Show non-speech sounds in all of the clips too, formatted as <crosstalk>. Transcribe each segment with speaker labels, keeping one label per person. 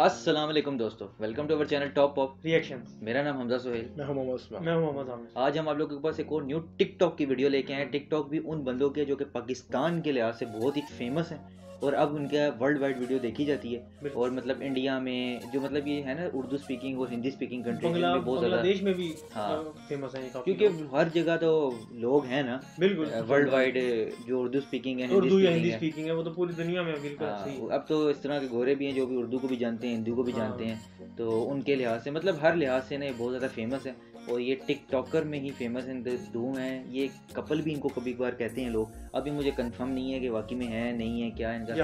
Speaker 1: अस्सलाम वालेकुम दोस्तों welcome to our channel top pop
Speaker 2: reaction
Speaker 1: मेरा नाम हमजा सोहेल।
Speaker 3: मैं हूँ मोहम्मद उस्मान।
Speaker 2: मैं हूँ मोहम्मद आमिर।
Speaker 1: आज हम आप लोगों के पास एक और न्यू टिकटॉक की वीडियो लेके आए हैं। टिकटॉक भी उन बंदों के जो कि पाकिस्तान के लिहाज से बहुत ही फ़ेमस हैं। और अब उनका वर्ल्ड वाइड वीडियो देखी जाती है। और मतलब इंडिया में जो मतलब ये है ना उर्दू स्पीकिंग और हिंदी स्पीकिंग
Speaker 2: कंट्री
Speaker 1: में बहुत ज़्यादा
Speaker 2: देश में भी
Speaker 1: हाँ।
Speaker 2: फ़ेमस है
Speaker 1: क्योंकि हर जगह तो लोग हैं ना।
Speaker 2: बिल्कुल।
Speaker 1: वर्ल्ड वाइड जो उर्दू स्पीकिंग है
Speaker 2: उर्दू या हिंदी स्पीकिंग है वो तो पूरी दुनिया में बिल्कुल
Speaker 1: हाँ, अब तो इस तरह के गोरे भी हैं जो भी उर्दू को भी जानते हैं हिंदी को भी
Speaker 2: हाँ।
Speaker 1: जानते हैं तो उनके लिहाज से मतलब हर लिहाज से ना ये बहुत ज़्यादा फ़ेमस है। और ये टिकटॉकर में ही फ़ेमस इन दो हैं। ये कपल भी इनको कभी कभार कहते हैं लोग। अभी मुझे कंफर्म नहीं है कि वाकई में है नहीं है क्या इनका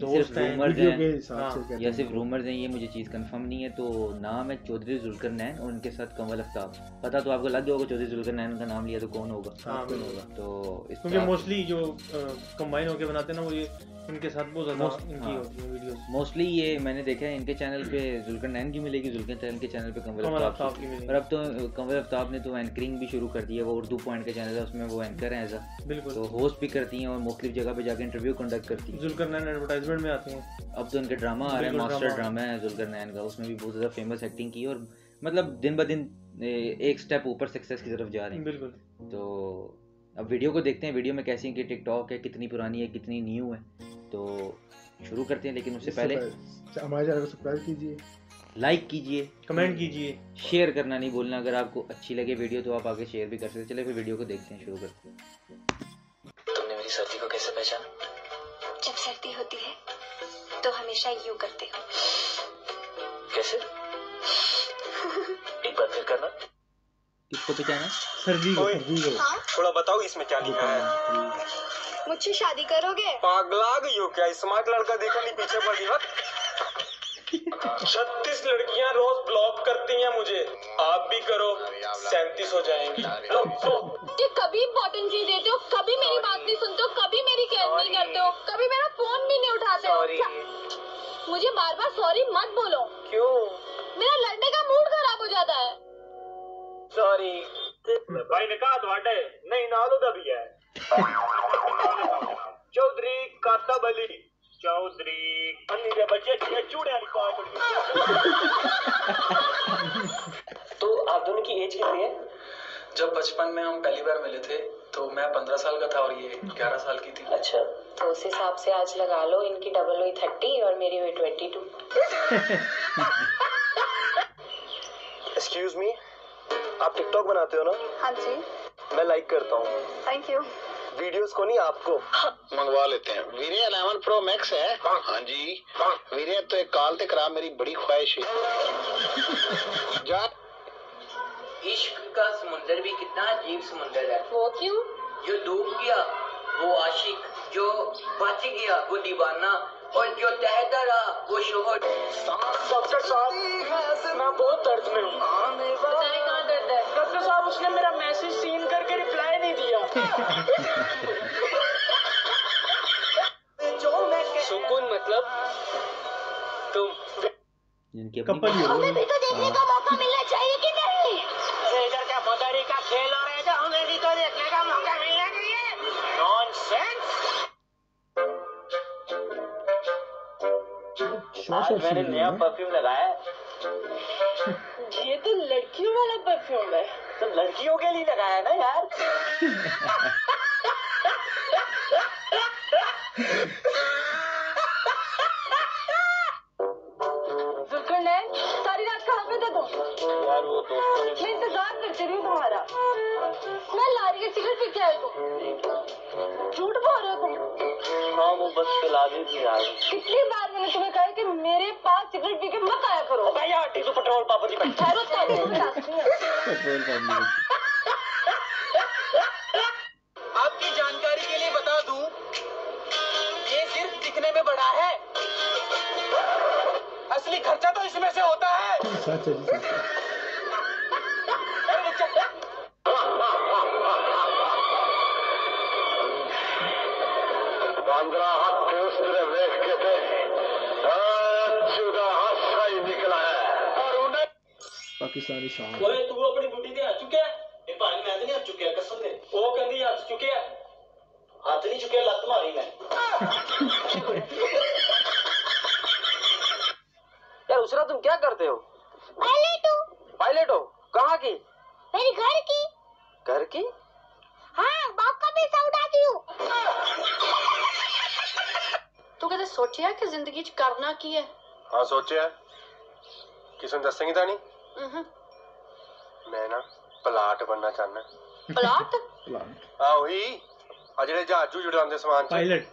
Speaker 2: दोस्त हैं।
Speaker 3: वीडियो के हिसाब
Speaker 2: हाँ,
Speaker 3: से कहते
Speaker 1: या सिर्फ़ रूमर्स हैं ये मुझे चीज़ कंफर्म नहीं है तो नाम है चौधरी जुल्कर नैन और उनके साथ कंवल आफ्ताब पता तो आपको लग गया होगा चौधरी जुल्कर नैन का नाम लिया तो कौन होगा?
Speaker 2: हाँ,
Speaker 3: कौन होगा?
Speaker 1: तो
Speaker 2: क्योंकि मोस्टली जो कंबाइन होके बनाते हैं ना वो ये इनके साथ बहुत ज़्यादा इनकी
Speaker 1: हाँ।
Speaker 2: होती है वीडियोस
Speaker 1: मोस्टली ये मैंने देखा है इनके चैनल पे जुल्कर नैन की मिलेगी जुल्कर चैनल के चैनल पे कंवल आफ्ताब की। और अब तो कंवल अफ्ताब ने तो एंकरिंग भी शुरू कर दी है वो उर्दू पॉइंट का चैनल है उसमें वो एंकर हैं ऐसा।
Speaker 2: बिल्कुल।
Speaker 1: तो होस्ट भी करती हैं और मुख्तलिफ़ जगह पे जाकर इंटरव्यू कंडक्ट करती है।
Speaker 2: जुल्कर नैन एडवर्टाइजमेंट में आते हैं।
Speaker 1: अब तो इनके ड्रामा आ रहा है मास्टर
Speaker 2: ड्रामा।
Speaker 1: है। जुल्कर नैन का उसमें भी बहुत ज़्यादा फ़ेमस एक्टिंग की और मतलब दिन ब दिन एक स्टेप ऊपर सक्सेस की तरफ़ जा रहे हैं।
Speaker 2: बिल्कुल।
Speaker 1: तो अब वीडियो को देखते हैं वीडियो में कैसी इनकी टिकटॉक है कितनी पुरानी है कितनी न्यू है। तो शुरू करते हैं लेकिन उससे पहले
Speaker 3: हमारे चैनल को सब्सक्राइब कीजिए।
Speaker 1: लाइक कीजिए।
Speaker 2: कमेंट कीजिए।
Speaker 1: शेयर करना नहीं बोलना अगर आपको अच्छी लगे वीडियो तो आप आगे शेयर भी कर सकते हैं। चलिए फिर वीडियो को देखते हैं शुरू करते हैं।
Speaker 4: तुमने मेरी सर्दी को कैसे पहचाना?
Speaker 5: सर्दी होती है तो हमेशा यू करते हो।
Speaker 4: कैसे? एक बार फिर करना।
Speaker 1: किसको पहचाना
Speaker 2: सर्दी को
Speaker 3: सर्दी को।
Speaker 5: हाँ।
Speaker 6: थोड़ा बताओ इसमें क्या लिखा है?
Speaker 5: मुझसे शादी करोगे?
Speaker 6: पागला गई हो क्या? स्मार्ट लड़का देखा नहीं पीछे पड़ी हो? छत्तीस लड़कियाँ रोज ब्लॉक करती हैं मुझे। आप भी करो सैंतीस हो जाएँगी।
Speaker 7: कभी इम्पोर्टेंट चीज़ देते हो कभी मेरी बात नहीं सुनते हो कभी मेरी केयर नहीं करते हो कभी मुझे बार बार सॉरी मत बोलो।
Speaker 6: क्यों?
Speaker 7: मेरा लड़ने का मूड खराब हो जाता है।
Speaker 6: सॉरी भाई ने वाटे नहीं नालो दा भी है। <laughs> चौधरी काता बली चौधरी अन्नी के बच्चे जिया चूड़े वाली पार्ट
Speaker 4: तो आप दोनों की एज कितनी है?
Speaker 8: जब बचपन में हम पहली बार मिले थे तो मैं पंद्रह साल का था और ये ग्यारह साल की थी।
Speaker 4: अच्छा।
Speaker 9: तो उस हिसाब से आज लगा लो इनकी डबल हुई थर्टी और मेरी हुई ट्वेंटी टू
Speaker 6: एक्सक्यूज मी आप टिकटॉक बनाते हो ना?
Speaker 5: हाँ जी।
Speaker 6: मैं लाइक करता हूँ।
Speaker 5: थैंक यू
Speaker 6: वीडियोस को नहीं आपको।
Speaker 10: मंगवा लेते हैं। वीरे अलेवन प्रो मैक्स है। हाँ। जी। वीरे तो एक काल ते करा मेरी बड़ी ख्वाहिश है। जा।
Speaker 4: इश्क का समुंदर भी कितना अजीब समुंदर है।
Speaker 7: वो क्यों?
Speaker 4: जो डूब गया वो आशिक। जो बच गया वो दीवाना और जो तहता रहा वो शोहर।
Speaker 6: डॉक्टर साहब मैं बहुत दर्द में हूँ।
Speaker 7: बताए कहाँ दर्द है।
Speaker 6: डॉक्टर साहब उसने मेरा मैसेज सीन करके रिप्लाई नहीं दिया। सुकून मतलब तुम।
Speaker 2: कपल
Speaker 6: आज मैंने नया परफ्यूम लगाया है। <laughs>
Speaker 7: ये तो लड़कियों वाला परफ्यूम है।
Speaker 6: तो लड़कियों के लिए लगाया है ना यार।
Speaker 7: जुल्फर सारी रात कहाँ पे थे तुम?
Speaker 6: यार वो दोस्तों
Speaker 7: मैं इंतज़ार करती रही हूँ तुम्हारा। मैं लारी के सिगरेट पी के आई तुम। झूठ बोल रहे हो तुम।
Speaker 6: हाँ वो बस पिला दी थी यार।
Speaker 7: कितनी बार मैंने तुम्हें कहा कि मेरे पास सिगरेट पी के मत आया करो।
Speaker 6: भाई यार टीसू पेट्रोल पंप जी भाई
Speaker 7: ठहरो तो। बताती
Speaker 1: पेट्रोल पंप
Speaker 6: आपकी जानकारी के लिए बता दूँ ये सिर्फ़ दिखने में बड़ा है। असली खर्चा तो इसमें से होता है।
Speaker 3: पाकिस्तानी शान
Speaker 6: ਓਏ ਤੂੰ ਆਪਣੀ ਬੁੱਢੀ ਤੇ ਹੱਥ ਚੁੱਕਿਆ ਇਹ ਭਾਵੇਂ ਮੈਂ ਤੇ ਨਹੀਂ ਹੱਥ ਚੁੱਕਿਆ ਕਸਮ ਦੇ ਉਹ ਕਹਿੰਦੀ ਹੱਥ ਚੁੱਕਿਆ ਹੱਥ ਨਹੀਂ ਚੁੱਕਿਆ ਲੱਤ ਮਾਰੀ ਮੈਂ
Speaker 11: नुसरा तुम क्या करते हो
Speaker 12: पायलट हूँ
Speaker 11: पायलट हो कहाँ की
Speaker 12: मेरी घर की
Speaker 11: घर की
Speaker 12: हाँ बाप का पैसा उड़ाती हूँ
Speaker 7: तू कदे सोचिया कि जिंदगी च करना की है
Speaker 13: ਹਾਂ ਸੋਚਿਆ ਕਿਸੇ ਨੂੰ ਦੱਸੇਂਗੀ ਤਾਂ ਨਹੀਂ
Speaker 7: हम्म,
Speaker 13: ਮੈਂ ਨਾ ਪਲਾਟ ਬਣਨਾ ਚਾਹੁੰਦਾ
Speaker 7: प्लाट
Speaker 13: ਆ ਉਹੀ ਆ ਜਿਹੜੇ ਜਹਾਜ਼ ਜੂ ਜੁੜਾਉਂਦੇ ਸਮਾਨ ਚ
Speaker 2: पायलट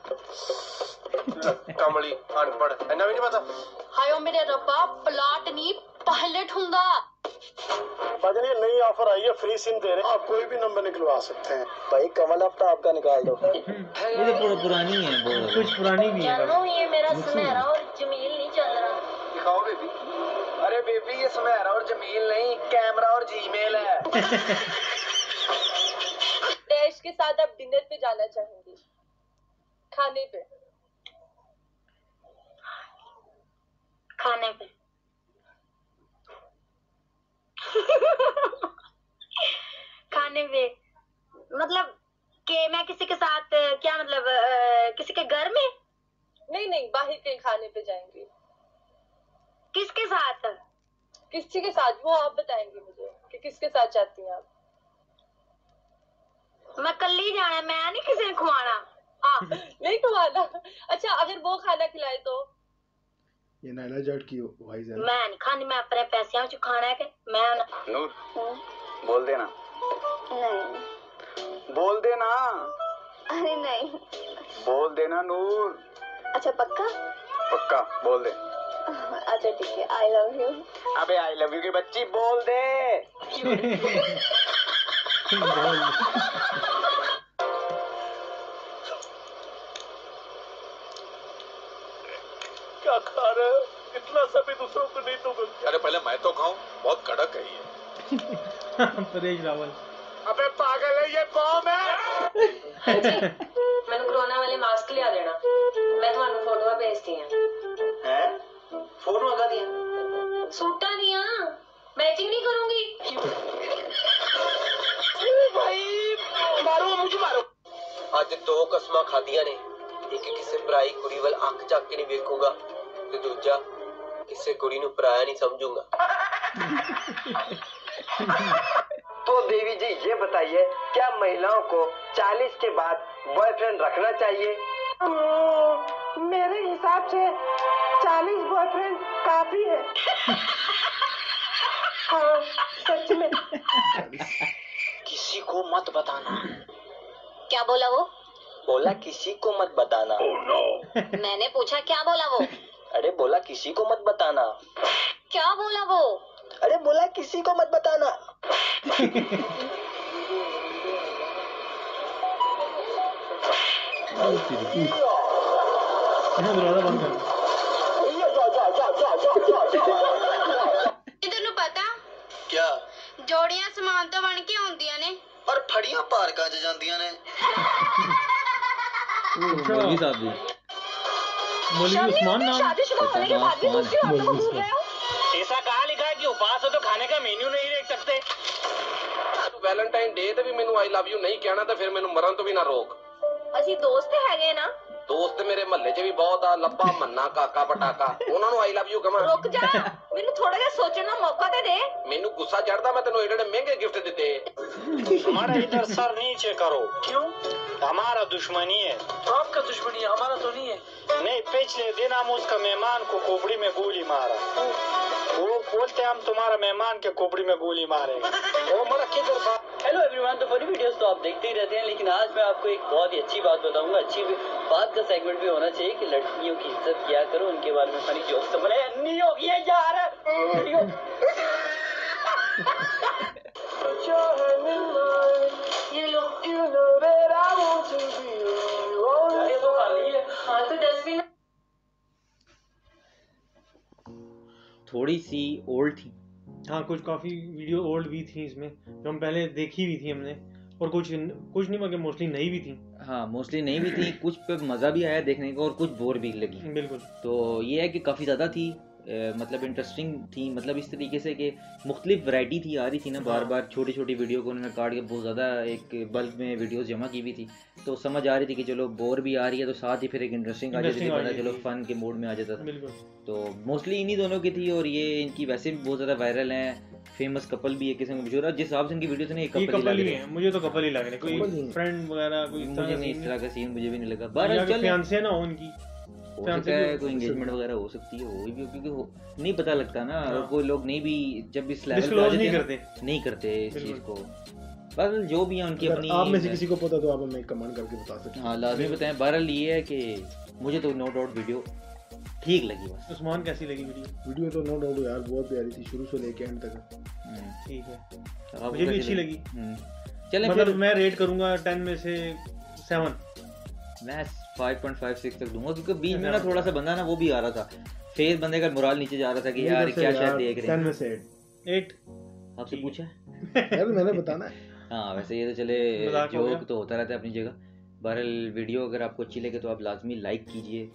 Speaker 13: ਕਮਲੀ ਅਨਪੜ ਇੰਨਾ ਵੀ ਨਹੀਂ ਪਤਾ
Speaker 7: हायो मेरे रब्बा प्लाट नहीं पायलट हुंदा
Speaker 10: भाईजान ये नई ऑफर आई है फ्री सिम दे रहे हैं आप कोई भी नंबर निकलवा सकते हैं भाई कमल अब तो आपका निकाल दो <laughs>
Speaker 1: ये तो पुर- पुरानी है बहुत
Speaker 2: कुछ पुरानी भी है
Speaker 9: जानू ये मेरा सुनहरा और जमील नहीं चल रहा
Speaker 11: दिखाओ बेबी अरे बेबी ये सुनहरा और जमील नहीं कैमरा और जीमेल है। <laughs>
Speaker 7: देश के साथ अब डिनर पे जाना चाहेंगी। खाने पे।
Speaker 12: खाने पे। <laughs> खाने पे। मतलब कि मैं किसी के साथ क्या मतलब अ, किसी के घर में?
Speaker 7: नहीं नहीं बाहर के खाने पे जाएँगे।
Speaker 12: किसके साथ?
Speaker 7: किसी के साथ वो आप बताएँगे मुझे कि किसके साथ जाती हैं आप?
Speaker 12: मैं कल ही जाना है, मैं नहीं किसी ने खुआना।
Speaker 7: हाँ <laughs> नहीं खिलाना अच्छा अगर वो खाना खिलाए तो?
Speaker 3: ये नाइला जट की वॉइस है
Speaker 12: मैं नहीं खानी मैं अपने पैसे च खाना है कि मैं
Speaker 11: नूर बोल देना।
Speaker 12: नहीं।
Speaker 11: बोल देना।
Speaker 12: अरे नहीं।
Speaker 11: बोल देना नूर।
Speaker 12: अच्छा पक्का?
Speaker 11: पक्का बोल दे।
Speaker 12: अच्छा <laughs> ठीक है आई लव यू
Speaker 11: अबे आई लव यू की बच्ची बोल दे
Speaker 10: क्या खा रहे हो इतना सभी दूसरों को नहीं तो
Speaker 13: अरे पहले मैं तो खाऊं बहुत कड़क है ये <laughs>
Speaker 2: परेश रावल
Speaker 10: अबे पागल है ये बॉम्ब है <laughs>
Speaker 9: ਮੈਨੂੰ ਕੋਰੋਨਾ ਵਾਲੇ ਮਾਸਕ ਲਿਆ ਦੇਣਾ ਮੈਂ ਤੁਹਾਨੂੰ ਫੋਟੋਆਂ ਭੇਜਦੀ ਹਾਂ
Speaker 11: हैं फोटो लगा दिया
Speaker 9: ਸੂਟਾਂ ਦੀਆਂ ਮੈਚਿੰਗ ਨਹੀਂ ਕਰੂੰਗੀ
Speaker 11: भाई मारो मुझे मारो
Speaker 14: ਅੱਜ ਦੋ ਕਸਮਾਂ ਖਾਧੀਆਂ ਨੇ ਇੱਕ ਕਿਸੇ ਪਰਾਈ ਕੁੜੀ ਵੱਲ ਅੱਖ ਚੱਕ ਕੇ ਨਹੀਂ ਵੇਖੂਗਾ ਤੇ ਦੂਜਾ ਕਿਸੇ ਕੁੜੀ ਨੂੰ ਪਰਾਇਆ ਨਹੀਂ ਸਮਝੂਗਾ
Speaker 11: तो देवी जी ये बताइए क्या महिलाओं को 40 के बाद बॉयफ्रेंड रखना चाहिए मेरे हिसाब से 40 बॉयफ्रेंड काफ़ी है। हाँ सच में।
Speaker 14: किसी को मत बताना।
Speaker 12: क्या बोला वो?
Speaker 14: बोला किसी को मत बताना। Oh, no.
Speaker 12: मैंने पूछा क्या बोला वो?
Speaker 14: अरे बोला किसी को मत बताना।
Speaker 12: क्या बोला वो?
Speaker 14: अरे बोला किसी को मत बताना। <laughs>
Speaker 2: दरवाज़ा बंद कर
Speaker 12: ਤੈਨੂੰ ਪਤਾ
Speaker 14: क्या
Speaker 12: ਜੋੜੀਆਂ ਸਮਾਨ ਤੋਂ ਬਣ ਕੇ ਆਉਂਦੀਆਂ ਨੇ
Speaker 14: पर फड़ियां पार्का च जांदियां ने
Speaker 1: मौलवी साहब भी
Speaker 2: मौलवी उस्मान नाम
Speaker 7: शादीशुदा होने के बाद भी दूसरी औरतों को घूर रहे हो
Speaker 6: ऐसा कहा लिखा है कि उपवास हो तो खाने का मेन्यू नहीं देख सकते
Speaker 13: ਵੈਲੈਂਟਾਈਨ ਡੇ ਤੇ ਵੀ ਮੈਨੂੰ ਆਈ ਲਵ ਯੂ ਨਹੀਂ ਕਹਿਣਾ ਤਾਂ ਫਿਰ ਮੈਨੂੰ ਮਰਨ ਤੋਂ ਵੀ ਨਾ ਰੋਕ
Speaker 7: ਅਸੀਂ ਦੋਸਤ ਹੈਗੇ ਨਾ
Speaker 13: ਦੋਸਤ ਮੇਰੇ ਮਹੱਲੇ 'ਚ ਵੀ ਬਹੁਤ ਆ ਲੱਭਾ ਮੰਨਾ ਕਾਕਾ ਪਟਾਕਾ ਉਹਨਾਂ ਨੂੰ ਆਈ ਲਵ ਯੂ ਕਹਾਂ
Speaker 7: ਰੁਕ ਜਾ ਮੈਨੂੰ ਥੋੜਾ ਜਿਹਾ ਸੋਚਣ ਦਾ ਮੌਕਾ ਤੇ ਦੇ
Speaker 13: ਮੈਨੂੰ ਗੁੱਸਾ ਚੜਦਾ ਮੈਂ ਤੈਨੂੰ ਏਡੇ ਏਡੇ ਮਹਿੰਗੇ ਗਿਫਟ ਦਿੱਤੇ
Speaker 6: हमारा इधर सर नीचे करो क्यों हमारा दुश्मनी है आपका दुश्मनी है हमारा तो नहीं है नहीं पिछले दिन हम उसका मेहमान को खोपड़ी में गोली मारा वो बोलते हम तुम्हारा मेहमान के खोपड़ी में गोली मारे वो मरा किधर था
Speaker 15: हेलो एवरीवन तो फनी वीडियोस तो आप देखते ही रहते हैं लेकिन आज मैं आपको एक बहुत ही अच्छी बात बताऊंगा अच्छी बात का सेगमेंट भी होना चाहिए कि लड़कियों की इज़्ज़त किया करो उनके बारे में फनी जोक्स तो बने नहीं होगी ये यार।
Speaker 9: ये लो
Speaker 15: ये तो खाली है।
Speaker 9: हाँ तो
Speaker 1: थोड़ी सी ओल्ड थी।
Speaker 2: हाँ कुछ काफ़ी वीडियो ओल्ड भी थी इसमें जो हम पहले देखी भी थी हमने। और कुछ कुछ नहीं मगर मोस्टली नई भी थी।
Speaker 1: हाँ मोस्टली नहीं भी थी। कुछ पे मज़ा भी आया देखने को और कुछ बोर भी लगी।
Speaker 2: बिल्कुल।
Speaker 1: तो ये है कि काफ़ी ज़्यादा थी। मतलब इंटरेस्टिंग थी। मतलब इस तरीके से कि मुख्तलिफ़ वैरायटी थी आ रही थी ना बार
Speaker 2: हाँ।
Speaker 1: बार। छोटी छोटी वीडियो को उन्होंने काट के बहुत ज़्यादा एक बल्क में वीडियोस जमा की हुई थी। तो समझ आ रही थी कि चलो बोर भी आ रही है तो साथ ही फिर एक इंटरेस्टिंग आ जाती थी चलो फन के मूड में आ जाता था। तो मोस्टली इन्हीं दोनों की थी और ये इनकी वैसे भी बहुत ज़्यादा वायरल हैं। फ़ेमस कपल भी है किसी को मशहूर जिस हिसाब से इनकी वीडियो ने
Speaker 2: ये
Speaker 1: कपल ही
Speaker 2: कपल ही है। मुझे तो कपल ही लग रहे कोई। फ्रेंड वगैरह कोई
Speaker 1: मुझे नहीं इस तरह का सीन मुझे भी नहीं लगा। बहरहाल चल।
Speaker 2: फियांसे ना हो उनकी।
Speaker 1: हो सकता है कोई एंगेजमेंट वगैरह हो सकती है हो भी क्योंकि हो, नहीं पता लगता ना और
Speaker 2: हाँ।
Speaker 1: कोई लोग नहीं भी जब इस लेवल पे
Speaker 2: नहीं करते।
Speaker 1: नहीं करते इस चीज़ को। बस जो भी है उनकी अपनी
Speaker 3: आप में से किसी को पता तो आप हमें कमेंट करके बता सकते हैं।
Speaker 1: हाँ लाजमी बताएँ। बहरहाल ये है कि मुझे तो नो डाउट वीडियो ठीक लगी बस।
Speaker 2: उस्मान कैसी लगी वीडियो
Speaker 3: वीडियो तो नो डाउट यार बहुत प्यारी थी शुरू से लेके एंड तक।
Speaker 1: हम्म,
Speaker 2: ठीक है। मुझे भी अच्छी लगी?
Speaker 1: हम्म, चलें
Speaker 2: मतलब मैं रेट करूँगा 10 में से 7
Speaker 1: मैं 5.56 तक दूँगा क्योंकि बीच में ना। थोड़ा सा बंदा ना वो भी आ रहा था। फेस बंदे का मोराल नीचे जा रहा था कि यार क्या शायद देख रहे हैं।
Speaker 3: 10 में से
Speaker 2: 8
Speaker 1: आपसे पूछा? <laughs>
Speaker 3: यार मैंने बताना है।
Speaker 1: हाँ वैसे ये तो चले। जोक तो होता रहता है अपनी जगह। बहरहाल वीडियो अगर आपको अच्छी लगे तो आप लाजमी लाइक कीजिए।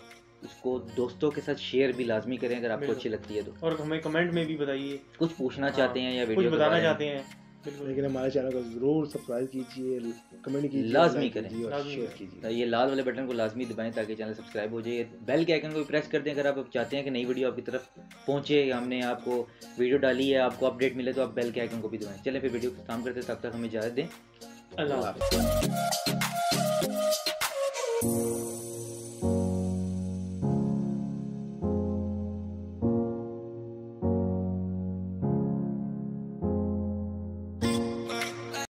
Speaker 1: उसको दोस्तों के साथ शेयर भी लाजमी करें अगर आपको अच्छी लगती है तो।
Speaker 2: और हमें कमेंट में भी बताइए।
Speaker 1: कुछ पूछना
Speaker 2: हाँ,
Speaker 1: चाहते हैं या वीडियो
Speaker 2: बताना चाहते हैं।
Speaker 3: लेकिन हमारे चैनल को ज़रूर सब्सक्राइब कीजिए कमेंट कीजिए
Speaker 1: लाजमी करें।
Speaker 3: शेयर कीजिए।
Speaker 1: तो ये लाल वाले बटन को लाजमी दबाएँ ताकि चैनल सब्सक्राइब हो जाए। बेल के आइकन को भी प्रेस कर दें अगर आप चाहते हैं कि नई वीडियो आपकी तरफ़ पहुँचे हमने आपको वीडियो डाली है आपको अपडेट मिले तो आप बेल के आइकन को भी दबाएँ। चलें फिर वीडियो को काम करते तब तक हमें इजाज़त दें।
Speaker 2: अल्लाह
Speaker 3: हाफिज़।